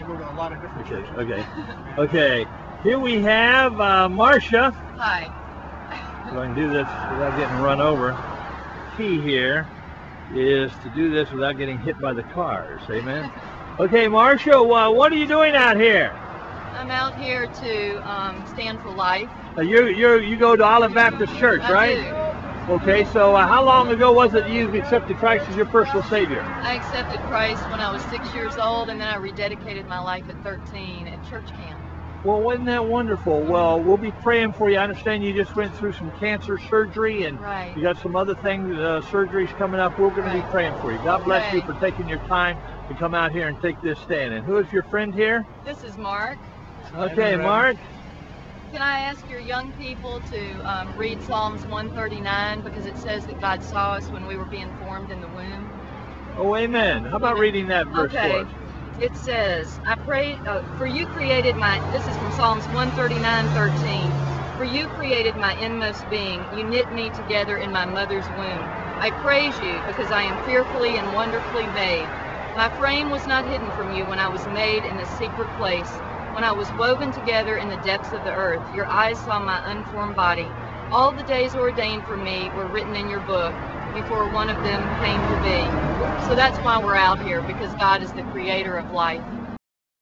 go to a lot of different Okay, churches. okay, okay. Here we have uh, Marcia. Hi. So I can do this without getting run over. Key here is to do this without getting hit by the cars. Amen. Okay, Marcia, uh, what are you doing out here? I'm out here to um, stand for life. Uh, you you you go to Olive Baptist Church, I right? do. Okay, so uh, how long ago was it you accepted Christ as your personal Savior? I accepted Christ when I was six years old, and then I rededicated my life at 13 at church camp. Well, wasn't that wonderful? Well, we'll be praying for you. I understand you just went through some cancer surgery and Right. you got some other things, uh, surgeries coming up. We're going to be praying for you. God bless you for taking your time to come out here and take this stand. And who is your friend here? This is Mark. Okay, Mark. Can I ask your young people to um, read Psalms 139 because it says that God saw us when we were being formed in the womb? Oh, amen. How about reading that verse Okay. It says, I pray, uh, for you created my, this is from Psalms 139, 13. For you created my inmost being. You knit me together in my mother's womb. I praise you because I am fearfully and wonderfully made. My frame was not hidden from you when I was made in the secret place. When I was woven together in the depths of the earth, your eyes saw my unformed body. All the days ordained for me were written in your book before one of them came to be. So that's why we're out here, because God is the creator of life.